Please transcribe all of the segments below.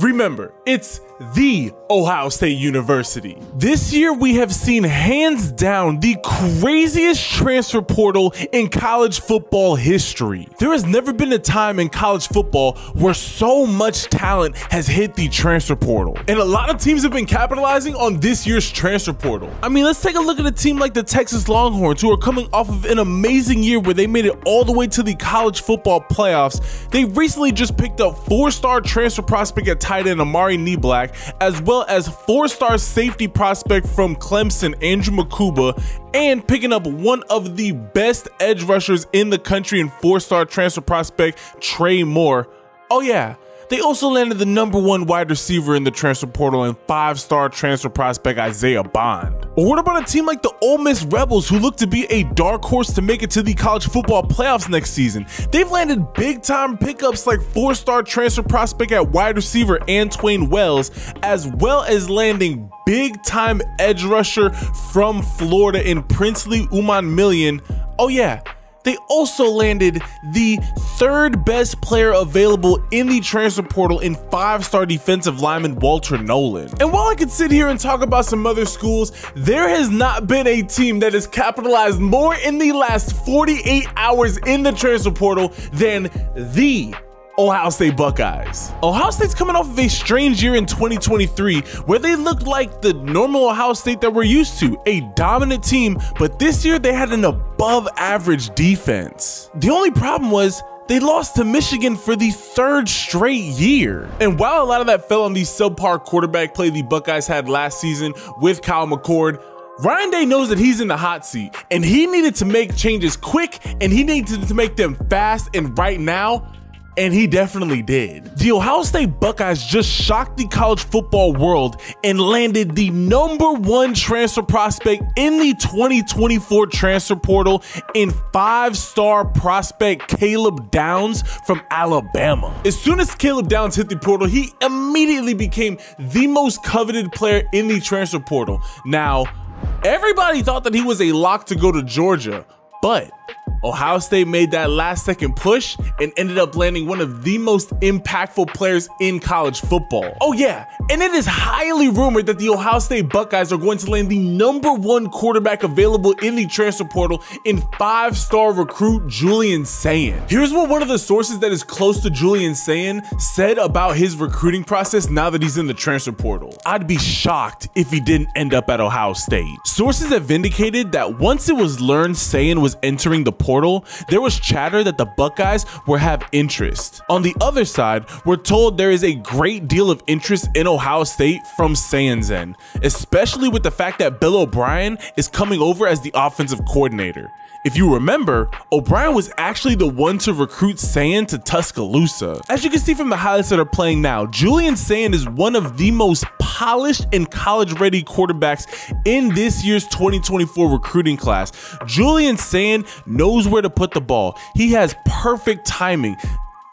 Remember, it's the Ohio State University. This year, we have seen hands down the craziest transfer portal in college football history. There has never been a time in college football where so much talent has hit the transfer portal. And a lot of teams have been capitalizing on this year's transfer portal. I mean, let's take a look at a team like the Texas Longhorns, who are coming off of an amazing year where they made it all the way to the college football playoffs. They recently just picked up four star transfer prospect at tight end Amari Niblack, as well as four-star safety prospect from Clemson, Andrew Mukuba, and picking up one of the best edge rushers in the country and four-star transfer prospect Trey Moore. Oh yeah, they also landed the number one wide receiver in the transfer portal and five-star transfer prospect Isaiah Bond. Or what about a team like the Ole Miss Rebels who look to be a dark horse to make it to the college football playoffs next season? They've landed big-time pickups like four-star transfer prospect at wide receiver Antwane Wells, as well as landing big-time edge rusher from Florida in Princely Umanmielen. Oh yeah, they also landed the third best player available in the transfer portal in five star defensive lineman Walter Nolen. And while I could sit here and talk about some other schools, there has not been a team that has capitalized more in the last 48 hours in the transfer portal than the Ohio State Buckeyes. Ohio State's coming off of a strange year in 2023 where they looked like the normal Ohio State that we're used to, a dominant team, but this year they had an above average defense. The only problem was they lost to Michigan for the third straight year. And while a lot of that fell on the subpar quarterback play the Buckeyes had last season with Kyle McCord, Ryan Day knows that he's in the hot seat and he needed to make changes quick and he needed to make them fast and right now and he definitely did. The Ohio State Buckeyes just shocked the college football world and landed the number one transfer prospect in the 2024 transfer portal in five star prospect Caleb Downs from Alabama. As soon as Caleb Downs hit the portal, he immediately became the most coveted player in the transfer portal. Now, everybody thought that he was a lock to go to Georgia, but Ohio State made that last second push and ended up landing one of the most impactful players in college football. Oh yeah, and it is highly rumored that the Ohio State Buckeyes are going to land the number one quarterback available in the transfer portal in five-star recruit Julian Sayin. Here's what one of the sources that is close to Julian Sayin said about his recruiting process now that he's in the transfer portal. I'd be shocked if he didn't end up at Ohio State. Sources have indicated that once it was learned Sayin was entering the portal portal, there was chatter that the Buckeyes were have interest. On the other side, we're told there is a great deal of interest in Ohio State from Sayin, especially with the fact that Bill O'Brien is coming over as the offensive coordinator. If you remember, O'Brien was actually the one to recruit Sayin to Tuscaloosa. As you can see from the highlights that are playing now, Julian Sayin is one of the most polished and college-ready quarterbacks in this year's 2024 recruiting class. Julian Sayin knows where to put the ball. He has perfect timing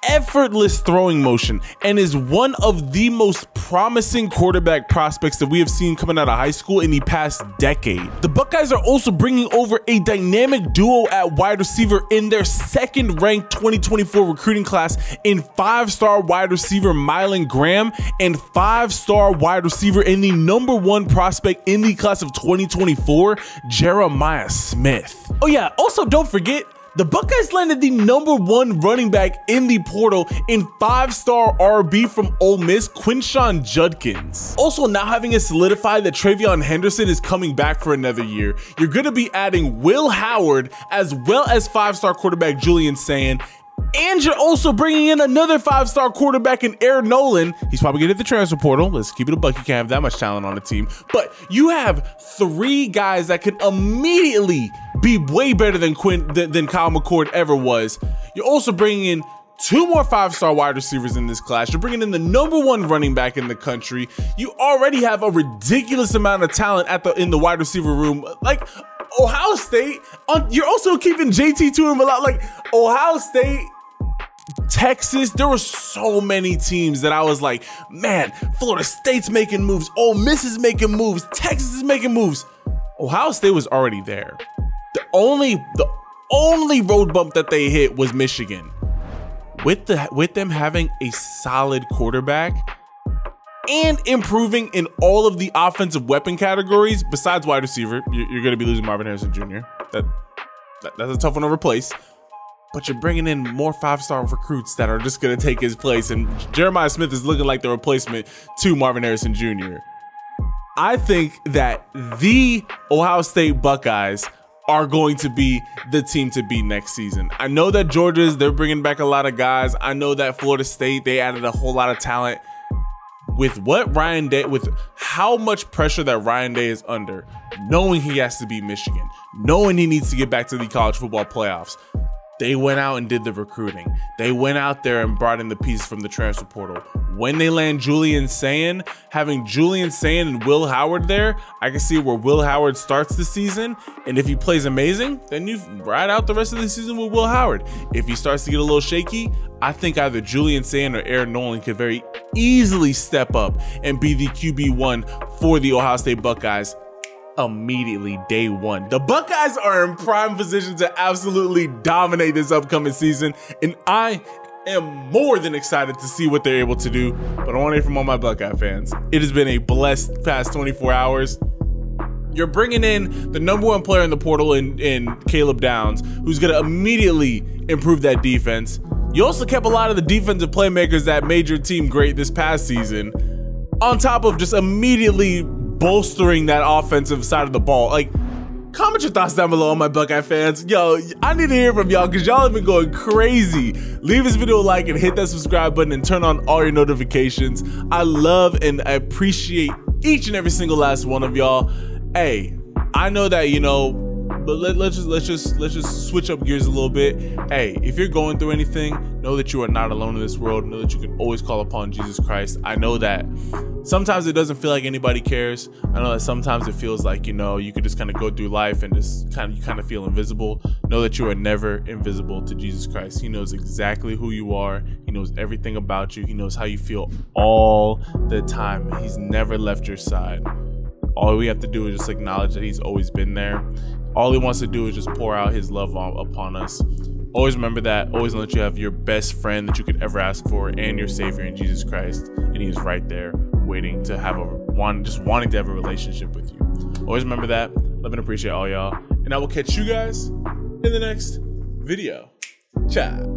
effortless throwing motion and is one of the most promising quarterback prospects that we have seen coming out of high school in the past decade. The Buckeyes are also bringing over a dynamic duo at wide receiver in their second ranked 2024 recruiting class in five star wide receiver Mylan Graham and five star wide receiver in the number one prospect in the class of 2024, Jeremiah Smith. Oh, yeah, also don't forget the Buckeyes landed the number one running back in the portal in five-star RB from Ole Miss, Quinshon Judkins. Also, now having it solidified that TreVeyon Henderson is coming back for another year, you're going to be adding Will Howard as well as five-star quarterback Julian Sayin and you're also bringing in another five star quarterback in Air Noland. He's probably going to hit the transfer portal. Let's keep it a buck. You can't have that much talent on the team. But you have three guys that can immediately be way better than Quinn than, than Kyle McCord ever was. You're also bringing in two more five star wide receivers in this class. You're bringing in the number one running back in the country. You already have a ridiculous amount of talent at the in the wide receiver room. Like Ohio State, on, you're also keeping J.T. Tuimoloau, Like Ohio State Texas, there were so many teams that I was like, man, Florida State's making moves, Ole Miss is making moves, Texas is making moves. Ohio State was already there. The only the only road bump that they hit was Michigan. With the with them having a solid quarterback, and improving in all of the offensive weapon categories besides wide receiver. You're, you're going to be losing Marvin Harrison Jr. That, that that's a tough one to replace. But you're bringing in more five-star recruits that are just going to take his place, and Jeremiah Smith is looking like the replacement to Marvin Harrison Jr. I think that the Ohio State Buckeyes are going to be the team to beat next season. I know that Georgia's, they're bringing back a lot of guys. I know that Florida State, they added a whole lot of talent. With what Ryan Day, with how much pressure that Ryan Day is under, knowing he has to beat Michigan, knowing he needs to get back to the college football playoffs, they went out and did the recruiting. They went out there and brought in the pieces from the transfer portal. When they land Julian Sayin, having Julian Sayin and Will Howard there, I can see where Will Howard starts the season. And if he plays amazing, then you ride out the rest of the season with Will Howard. If he starts to get a little shaky, I think either Julian Sayin or Aaron Nolan could very easily step up and be the QB1 for the Ohio State Buckeyes immediately day one. The Buckeyes are in prime position to absolutely dominate this upcoming season, and I am more than excited to see what they're able to do. But I want to hear from all my Buckeye fans. It has been a blessed past 24 hours. You're bringing in the number one player in the portal in, in Caleb Downs, who's going to immediately improve that defense. You also kept a lot of the defensive playmakers that made your team great this past season, on top of just immediately bolstering that offensive side of the ball. Like, comment your thoughts down below on my Buckeye fans. Yo, I need to hear from y'all because y'all have been going crazy. Leave this video a like and hit that subscribe button and turn on all your notifications. I love and I appreciate each and every single last one of y'all. Hey, I know that, you know, but let, us just let's just let's just switch up gears a little bit. Hey, if you're going through anything, know that you are not alone in this world. Know that you can always call upon Jesus Christ. I know that sometimes it doesn't feel like anybody cares. I know that sometimes it feels like you know you could just kind of go through life and just kind of you kind of feel invisible. Know that you are never invisible to Jesus Christ. He knows exactly who you are. He knows everything about you. He knows how you feel all the time. He's never left your side. All we have to do is just acknowledge that he's always been there all he wants to do is just pour out his love on, upon us. Always remember that. Always know that you have your best friend that you could ever ask for and your savior in Jesus Christ. And he is right there waiting to have a one just wanting to have a relationship with you. Always remember that. Love and appreciate all y'all. And I will catch you guys in the next video. Ciao.